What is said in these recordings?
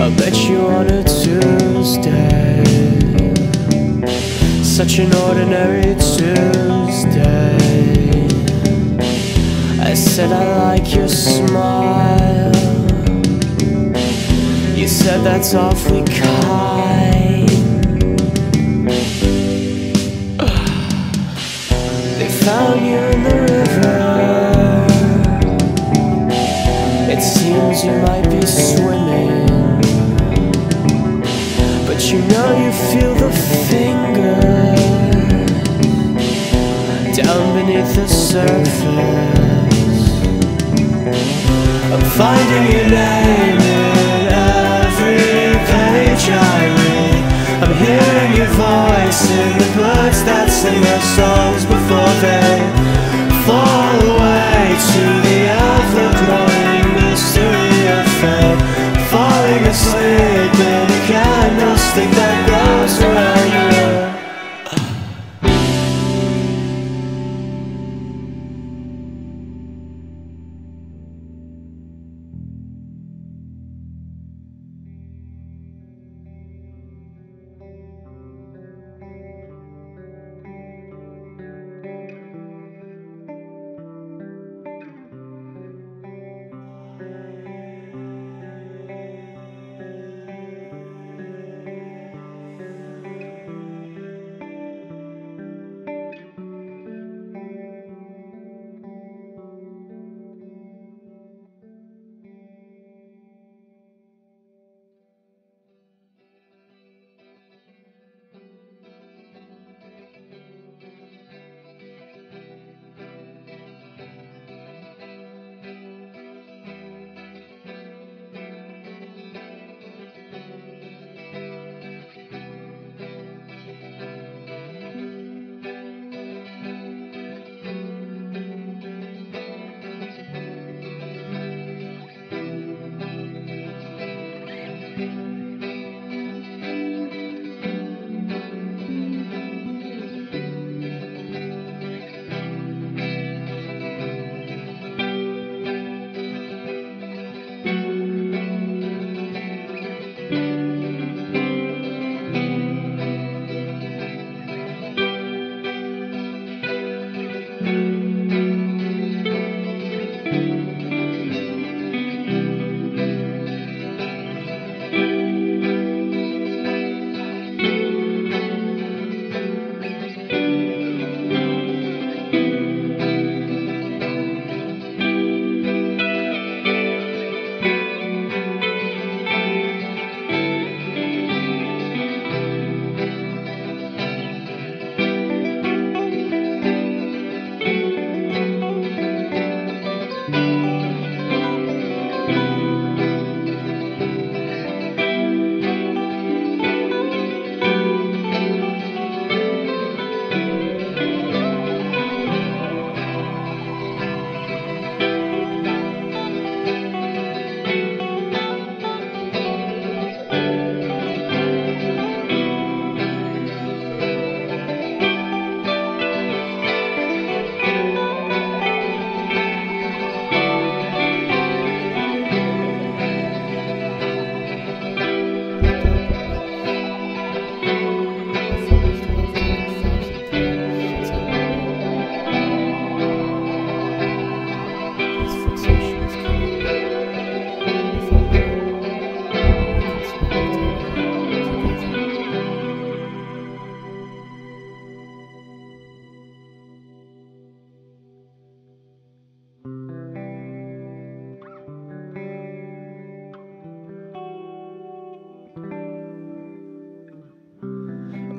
on a Tuesday. Such an ordinary Tuesday. I said I like your smile. You said that's awfully kind. They found you in the river. It seems you might be swimming, you know you feel the finger down beneath the surface. I'm finding your name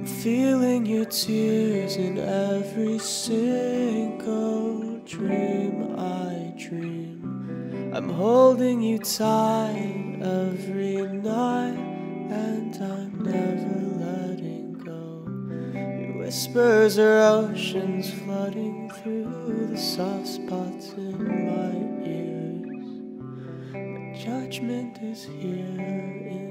Feeling your tears in every single dream I dream. I'm holding you tight every night, and I'm never letting go. Your whispers are oceans flooding through the soft spots in my ears. My judgment is here